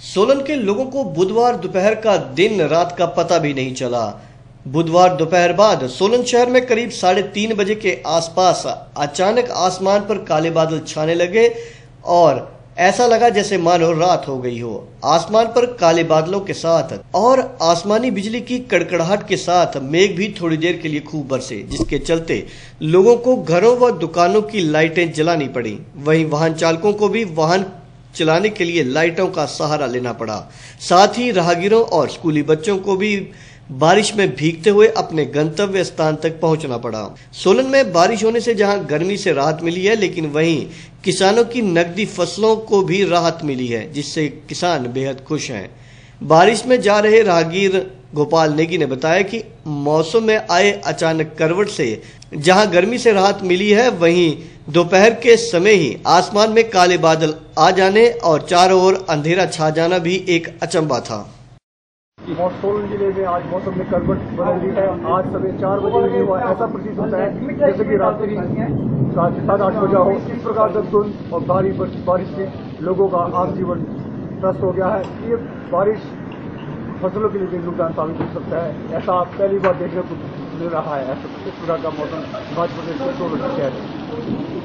सोलन के लोगों को बुधवार दोपहर का दिन, रात का पता भी नहीं चला। बुधवार दोपहर बाद सोलन शहर में करीब साढ़े तीन बजे के आसपास अचानक आसमान पर काले बादल छाने लगे और ऐसा लगा जैसे मानो रात हो गई हो। आसमान पर काले बादलों के साथ और आसमानी बिजली की कड़कड़ाहट के साथ मेघ भी थोड़ी देर के लिए खूब बरसे, जिसके चलते लोगों को घरों व दुकानों की लाइटें जलानी पड़ी। वहीं वाहन चालकों को भी वाहन चलाने के लिए लाइटों का सहारा लेना पड़ा। साथ ही राहगीरों और स्कूली बच्चों को भी बारिश में भीगते हुए अपने गंतव्य स्थान तक पहुँचना पड़ा। सोलन में बारिश होने से जहाँ गर्मी से राहत मिली है, लेकिन वहीं किसानों की नकदी फ़सलों को भी राहत मिली है, जिससे किसान बेहद खुश हैं। बारिश में जा रहे राहगीर गोपाल नेगी ने बताया कि मौसम में आए अचानक करवट से जहाँ गर्मी से राहत मिली है, वहीं दोपहर के समय ही आसमान में काले बादल आ जाने और चारों ओर अंधेरा छा जाना भी एक अचंबा था। सोलन ज़िले में आज मौसम में करवट बदल रही है। आज सुबह चार बजे हुआ ऐसा प्रतीत होता है, जैसे कि रात्रि सात आठ बजा हो। इस प्रकार से धुंध और भारी बारिश से लोगों का आम जीवन त्रस्त हो गया है। ये बारिश फ़सलों के लिए भी नुकसान साबित हो सकता है। ऐसा आप पहली बार देखने को मिल रहा है। ऐसा प्रकार का मौसम भाजपा के शहर